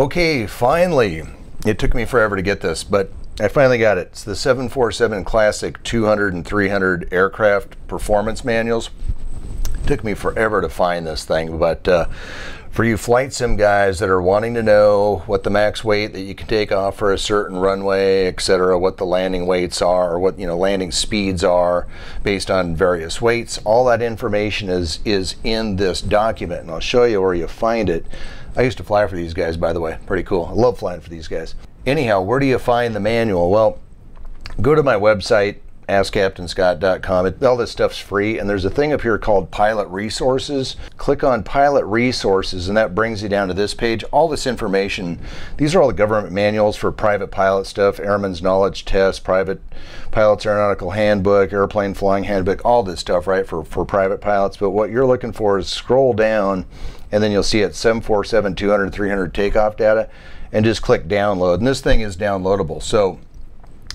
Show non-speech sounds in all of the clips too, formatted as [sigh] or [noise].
Okay, finally. It took me forever to get this, but I finally got it. It's the 747 Classic 200 and 300 aircraft performance manuals. It took me forever to find this thing, but uh, for you flight sim guys that are wanting to know what the max weight that you can take off for a certain runway, etc., what the landing weights are, or what you know landing speeds are based on various weights, all that information is is in this document, and I'll show you where you find it. I used to fly for these guys, by the way. Pretty cool. I love flying for these guys. Anyhow, where do you find the manual? Well, go to my website, askcaptainscott.com. It, all this stuff's free, and there's a thing up here called Pilot Resources. Click on Pilot Resources, and that brings you down to this page. All this information, these are all the government manuals for private pilot stuff, Airman's Knowledge Test, Private Pilot's Aeronautical Handbook, Airplane Flying Handbook, all this stuff, right, for, for private pilots. But what you're looking for is scroll down, and then you'll see it 747, 200, 300 takeoff data, and just click download. And this thing is downloadable. So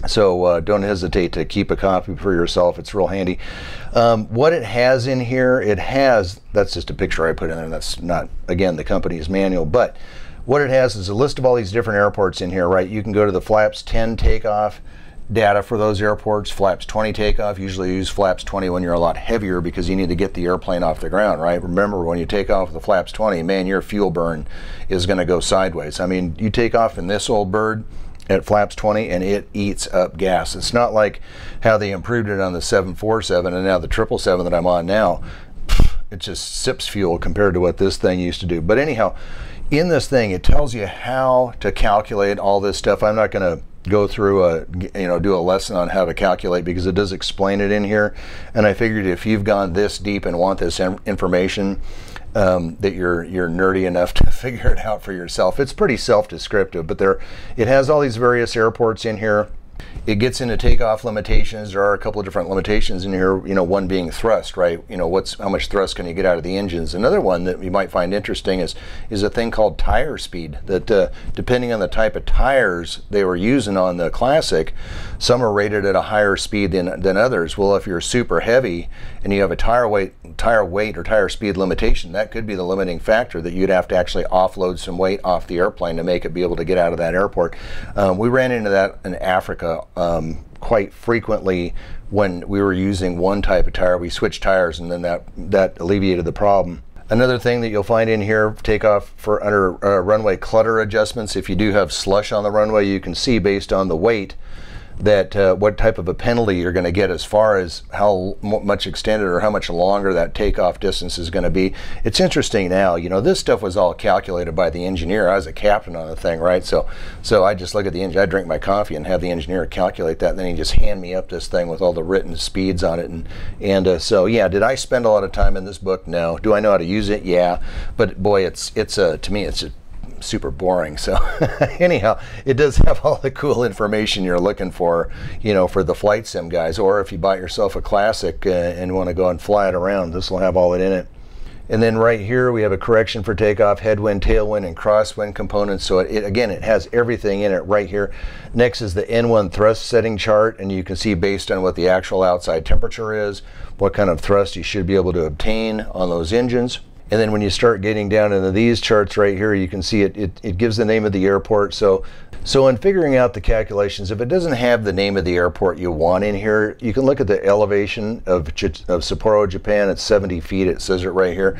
so uh, don't hesitate to keep a copy for yourself. It's real handy. Um, what it has in here, it has, that's just a picture I put in there. That's not, again, the company's manual. But what it has is a list of all these different airports in here, right? You can go to the flaps 10 takeoff data for those airports, flaps 20 takeoff. Usually use flaps 20 when you're a lot heavier because you need to get the airplane off the ground, right? Remember, when you take off the flaps 20, man, your fuel burn is going to go sideways. I mean, you take off in this old bird, at flaps 20 and it eats up gas. It's not like how they improved it on the 747 and now the 777 that I'm on now. It just sips fuel compared to what this thing used to do. But anyhow, in this thing, it tells you how to calculate all this stuff. I'm not going to go through a you know do a lesson on how to calculate because it does explain it in here and i figured if you've gone this deep and want this information um, that you're you're nerdy enough to [laughs] figure it out for yourself. It's pretty self-descriptive, but there it has all these various airports in here it gets into takeoff limitations. There are a couple of different limitations in here. You know, one being thrust, right? You know, what's how much thrust can you get out of the engines? Another one that you might find interesting is is a thing called tire speed. That uh, depending on the type of tires they were using on the Classic, some are rated at a higher speed than than others. Well, if you're super heavy and you have a tire weight tire weight or tire speed limitation, that could be the limiting factor that you'd have to actually offload some weight off the airplane to make it be able to get out of that airport. Um, we ran into that in Africa um, quite frequently when we were using one type of tire. We switched tires, and then that that alleviated the problem. Another thing that you'll find in here, takeoff for under uh, runway clutter adjustments. If you do have slush on the runway, you can see based on the weight that uh, what type of a penalty you're going to get as far as how much extended or how much longer that takeoff distance is going to be. It's interesting now, you know, this stuff was all calculated by the engineer. I was a captain on the thing, right? So, so I just look at the engine, I drink my coffee and have the engineer calculate that, and then he just hand me up this thing with all the written speeds on it, and and uh, so yeah, did I spend a lot of time in this book? No. Do I know how to use it? Yeah, but boy, it's it's a to me it's a super boring. So [laughs] anyhow, it does have all the cool information you're looking for, you know, for the flight sim guys. Or if you buy yourself a classic uh, and want to go and fly it around, this will have all it in it. And then right here we have a correction for takeoff, headwind, tailwind, and crosswind components. So it, it, again, it has everything in it right here. Next is the N1 thrust setting chart, and you can see based on what the actual outside temperature is, what kind of thrust you should be able to obtain on those engines. And then when you start getting down into these charts right here, you can see it, it, it gives the name of the airport. So, so in figuring out the calculations, if it doesn't have the name of the airport you want in here, you can look at the elevation of, of Sapporo, Japan. It's 70 feet. It says it right here.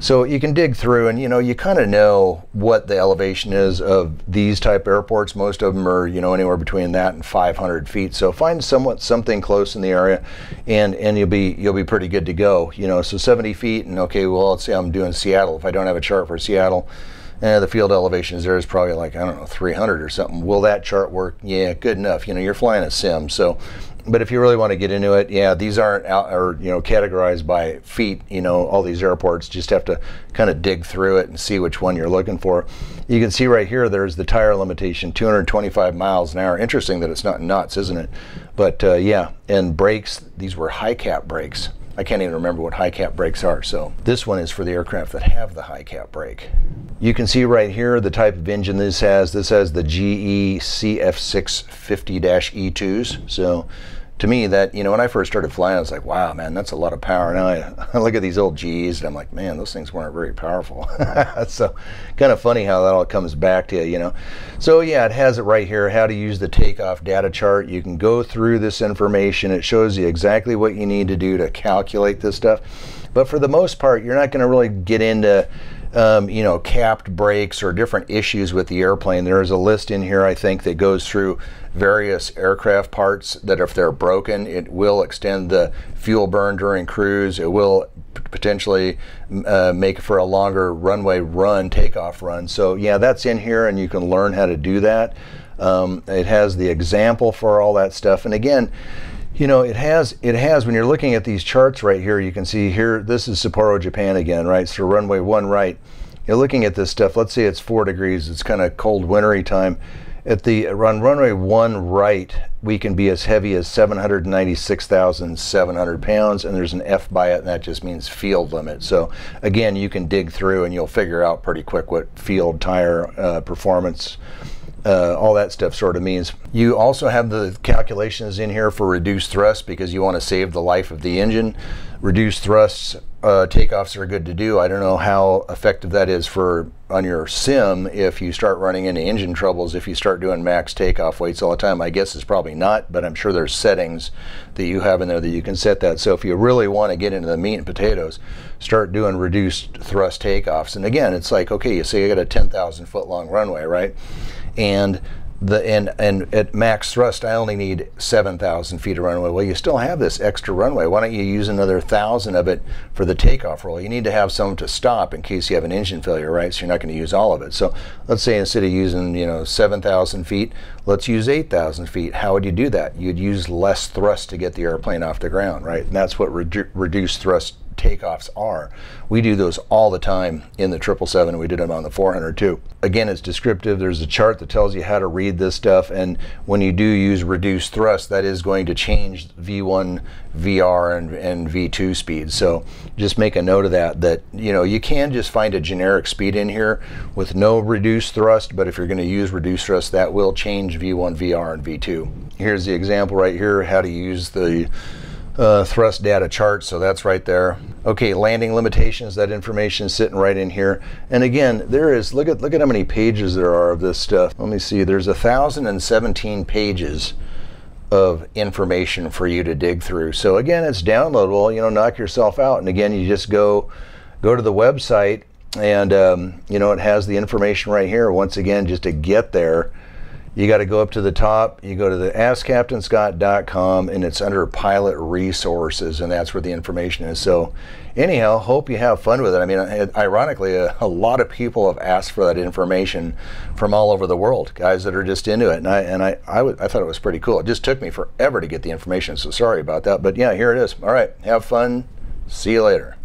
So you can dig through and you know you kind of know what the elevation is of these type airports. Most of them are you know anywhere between that and 500 feet. So find somewhat something close in the area, and and you'll be you'll be pretty good to go. You know, so 70 feet and okay, well let's say I'm doing Seattle. If I don't have a chart for Seattle, eh, the field elevations there is probably like I don't know 300 or something. Will that chart work? Yeah, good enough. You know, you're flying a sim, so but if you really want to get into it, yeah, these aren't out or you know categorized by feet. You know, all these airports just have to kind of dig through it and see which one you're looking for. You can see right here, there's the tire limitation, 225 miles an hour. Interesting that it's not knots, isn't it? But uh, yeah, and brakes. These were high cap brakes. I can't even remember what high cap brakes are. So this one is for the aircraft that have the high cap brake. You can see right here the type of engine this has. This has the GE CF6-50E2s. So to me, that, you know, when I first started flying, I was like, wow, man, that's a lot of power. Now I, [laughs] I look at these old G's and I'm like, man, those things weren't very powerful. [laughs] so kind of funny how that all comes back to you, you know. So yeah, it has it right here, how to use the takeoff data chart. You can go through this information. It shows you exactly what you need to do to calculate this stuff. But for the most part, you're not going to really get into um, you know, capped brakes or different issues with the airplane. There is a list in here, I think, that goes through various aircraft parts that if they're broken, it will extend the fuel burn during cruise. It will potentially uh, make for a longer runway run, takeoff run. So, yeah, that's in here, and you can learn how to do that. Um, it has the example for all that stuff. And again, you know, it has it has when you're looking at these charts right here, you can see here this is Sapporo, Japan again, right? So runway one right. You're looking at this stuff. Let's say it's four degrees. It's kind of cold wintry time. At the run runway one right, we can be as heavy as 796,700 pounds, and there's an F by it, and that just means field limit. So again, you can dig through and you'll figure out pretty quick what field tire uh, performance uh, all that stuff sort of means. You also have the calculations in here for reduced thrust because you want to save the life of the engine. Reduced thrusts uh, takeoffs are good to do. I don't know how effective that is for on your sim if you start running into engine troubles if you start doing max takeoff weights all the time. I guess it's probably not, but I'm sure there's settings that you have in there that you can set that. So if you really want to get into the meat and potatoes, start doing reduced thrust takeoffs. And again, it's like okay, you say you got a 10,000 foot long runway, right? And the and and at max thrust I only need 7,000 feet of runway. Well, you still have this extra runway. Why don't you use another thousand of it for the takeoff roll? You need to have some to stop in case you have an engine failure, right? So you're not going to use all of it. So let's say instead of using you know 7,000 feet, let's use 8,000 feet. How would you do that? You'd use less thrust to get the airplane off the ground, right? And that's what redu- reduced thrust takeoffs are. We do those all the time in the 777. We did them on the 400 too. Again, it's descriptive. There's a chart that tells you how to read this stuff. And when you do use reduced thrust, that is going to change V1, VR, and, and V2 speeds. So just make a note of that, that, you know, you can just find a generic speed in here with no reduced thrust. But if you're going to use reduced thrust, that will change V1, VR, and V2. Here's the example right here, how to use the uh, thrust data chart, so that's right there. Okay, landing limitations, that information is sitting right in here. And again, there is, look at, look at how many pages there are of this stuff. Let me see, there's a 1,017 pages of information for you to dig through. So again, it's downloadable, you know, knock yourself out. And again, you just go, go to the website and, um, you know, it has the information right here. Once again, just to get there, you got to go up to the top. You go to the AskCaptainScott.com and it's under Pilot Resources, and that's where the information is. So, anyhow, hope you have fun with it. I mean, ironically, a, a lot of people have asked for that information from all over the world, guys that are just into it, and I and I I, w- I thought it was pretty cool. It just took me forever to get the information, so sorry about that. But yeah, here it is. All right, have fun. See you later.